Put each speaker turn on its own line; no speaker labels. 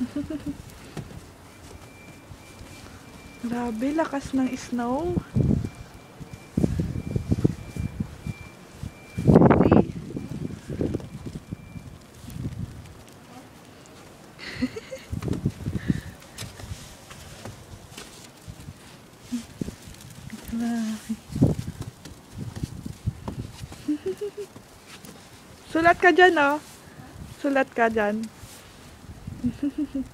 Grabe, lakas ng snow. Sulat ka dyan, oh. Sulat ka dyan. 嗯哼哼哼